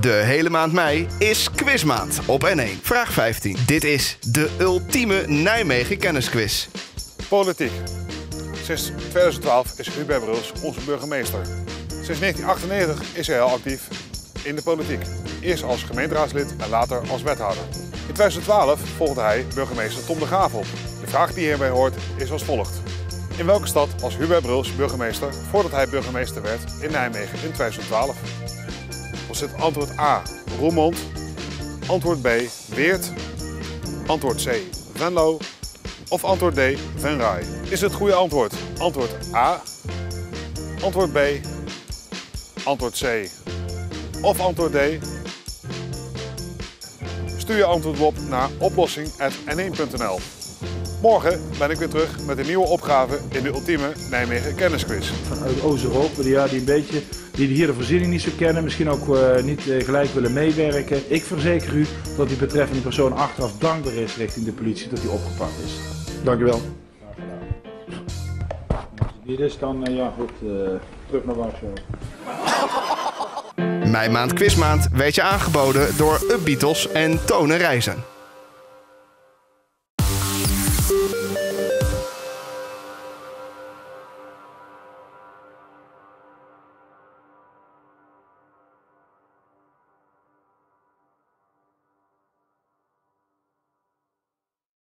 De hele maand mei is quizmaand op N1. Vraag 15. Dit is de ultieme Nijmegen kennisquiz. Politiek. Sinds 2012 is Hubert Bruls onze burgemeester. Sinds 1998 is hij al actief in de politiek. Eerst als gemeenteraadslid en later als wethouder. In 2012 volgde hij burgemeester Tom de Graaf op. De vraag die hierbij hoort is als volgt. In welke stad was Hubert Bruls burgemeester voordat hij burgemeester werd in Nijmegen in 2012? Was het antwoord A. Roermond? Antwoord B. Weert? Antwoord C. Venlo? Of antwoord D. Venray? Is het goede antwoord? Antwoord A. Antwoord B. Antwoord C. Of antwoord D. Stuur je antwoord op naar oplossing.n1.nl. Morgen ben ik weer terug met een nieuwe opgave in de ultieme Nijmegen Kennisquiz. vanuit Oosterhoop, ja, die een beetje die hier de voorziening niet zo kennen, misschien ook eh, niet eh, gelijk willen meewerken. Ik verzeker u dat die betreffende persoon achteraf dankbaar is richting de politie dat hij opgepakt is. Dank u wel. Als het niet is, dan eh, ja goed, terug naar Warschau. Mei maand quizmaand werd je aangeboden door Up Beatles en Tonen Reizen. Thank you.